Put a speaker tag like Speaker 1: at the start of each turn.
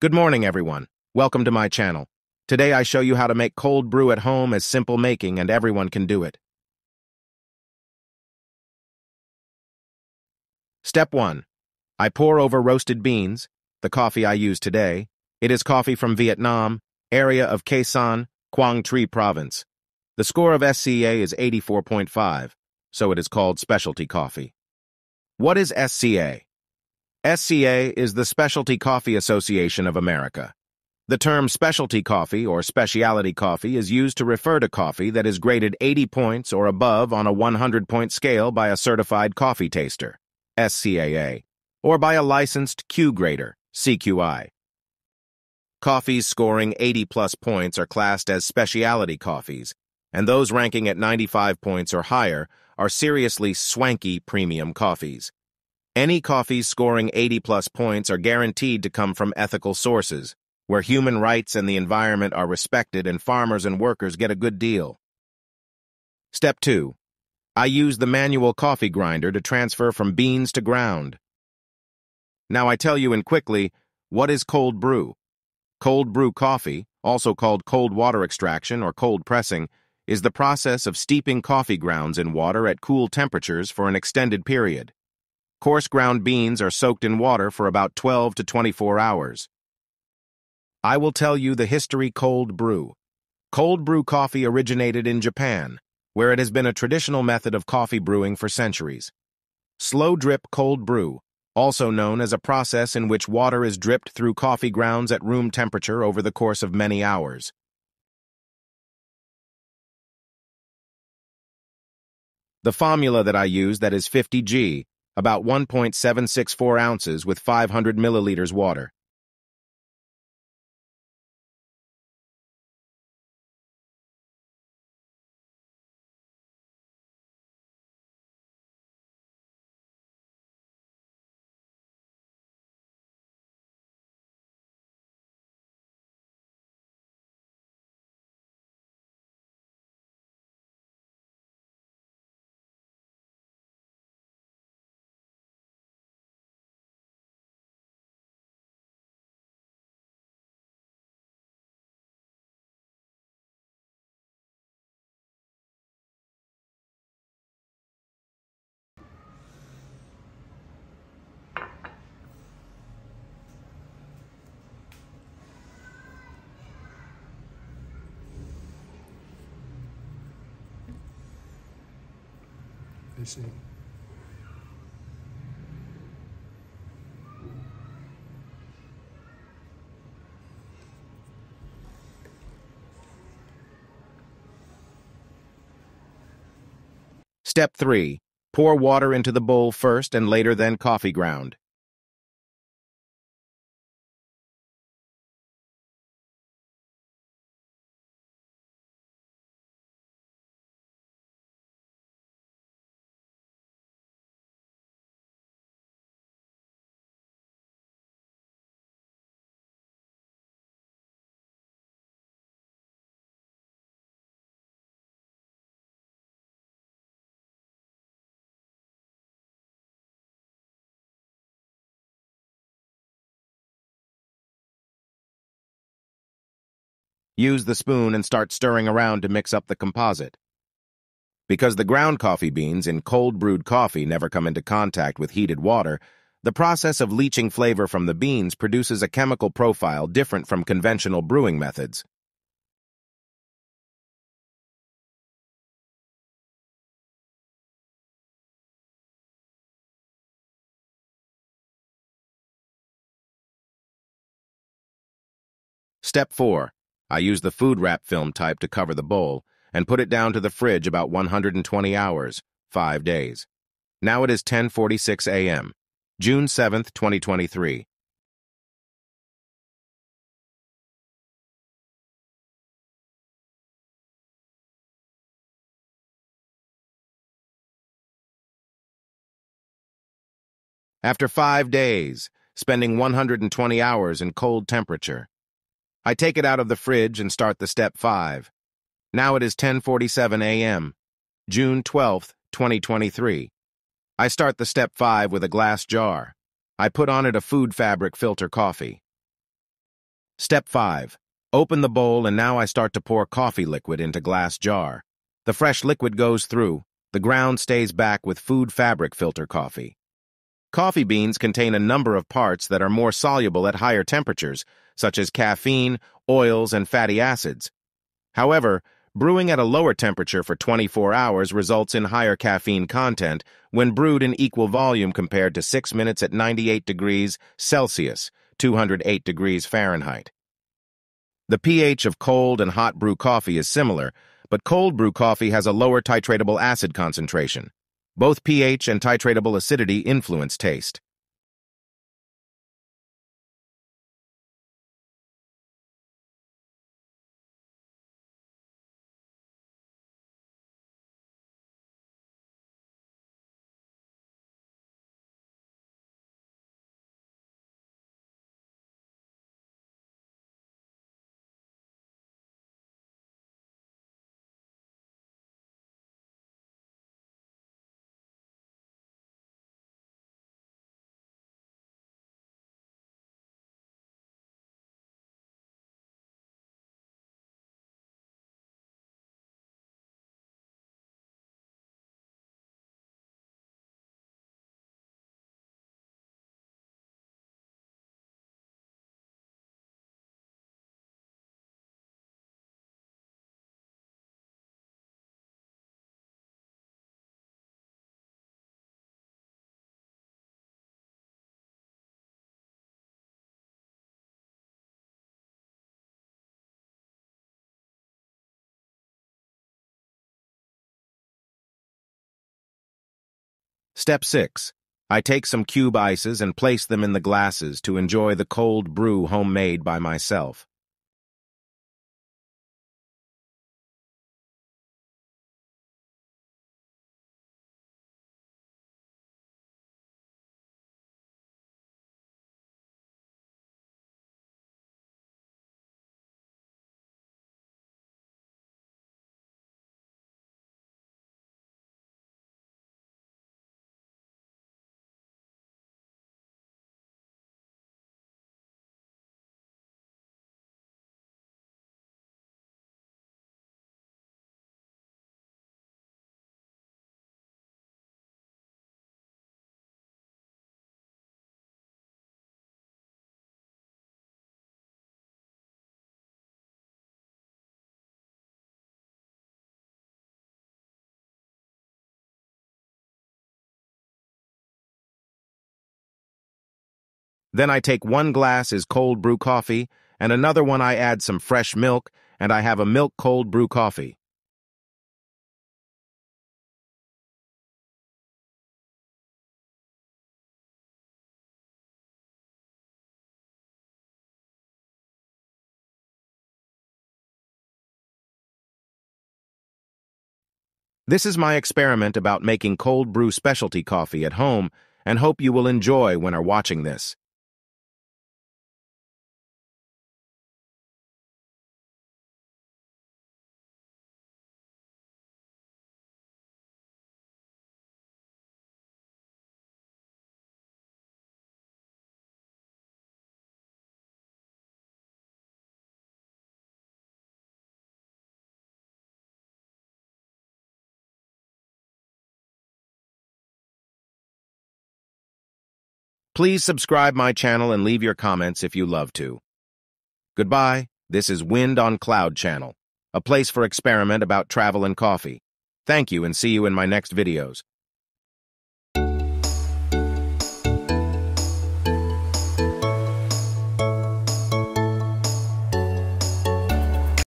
Speaker 1: Good morning, everyone. Welcome to my channel. Today I show you how to make cold brew at home as simple making and everyone can do it. Step 1. I pour over roasted beans, the coffee I use today. It is coffee from Vietnam, area of Sanh, Quang Tri Province. The score of SCA is 84.5, so it is called specialty coffee. What is SCA? SCA is the Specialty Coffee Association of America. The term specialty coffee or specialty coffee is used to refer to coffee that is graded 80 points or above on a 100-point scale by a certified coffee taster, SCAA, or by a licensed Q grader, CQI. Coffees scoring 80-plus points are classed as specialty coffees, and those ranking at 95 points or higher are seriously swanky premium coffees. Any coffees scoring 80-plus points are guaranteed to come from ethical sources, where human rights and the environment are respected and farmers and workers get a good deal. Step 2. I use the manual coffee grinder to transfer from beans to ground. Now I tell you in quickly, what is cold brew? Cold brew coffee, also called cold water extraction or cold pressing, is the process of steeping coffee grounds in water at cool temperatures for an extended period. Coarse ground beans are soaked in water for about 12 to 24 hours. I will tell you the history cold brew. Cold brew coffee originated in Japan, where it has been a traditional method of coffee brewing for centuries. Slow drip cold brew, also known as a process in which water is dripped through coffee grounds at room temperature over the course of many hours. The formula that I use that is 50G, about 1.764 ounces with 500 milliliters water.
Speaker 2: I see.
Speaker 1: Step 3. Pour water into the bowl first and later then coffee ground. Use the spoon and start stirring around to mix up the composite. Because the ground coffee beans in cold brewed coffee never come into contact with heated water, the process of leaching flavor from the beans produces a chemical profile different from conventional brewing methods. Step 4. I use the food wrap film type to cover the bowl and put it down to the fridge about 120 hours, 5 days. Now it is 10:46 a.m. June 7th, 2023. After 5 days, spending 120 hours in cold temperature, I take it out of the fridge and start the step 5. Now it is 10:47 a.m. June 12, 2023. I start the step 5 with a glass jar. I put on it a food fabric filter coffee. Step 5. Open the bowl and now I start to pour coffee liquid into glass jar. The fresh liquid goes through. The ground stays back with food fabric filter coffee. Coffee beans contain a number of parts that are more soluble at higher temperatures, such as caffeine, oils, and fatty acids. However, brewing at a lower temperature for 24 hours results in higher caffeine content when brewed in equal volume compared to 6 minutes at 98 degrees Celsius, 208 degrees Fahrenheit. The pH of cold and hot brew coffee is similar, but cold brew coffee has a lower titratable acid concentration. Both pH and titratable acidity influence taste. Step 6. I take some cube ices and place them in the glasses to enjoy the cold brew homemade by myself. Then I take one glass is cold brew coffee, and another one I add some fresh milk, and I have a milk cold brew coffee. This is my experiment about making cold brew specialty coffee at home, and hope you will enjoy when are watching this. Please subscribe my channel and leave your comments if you love to. Goodbye, this is Nguyen on Cloud channel, a place for experiment about travel and coffee. Thank you and see you in my next videos.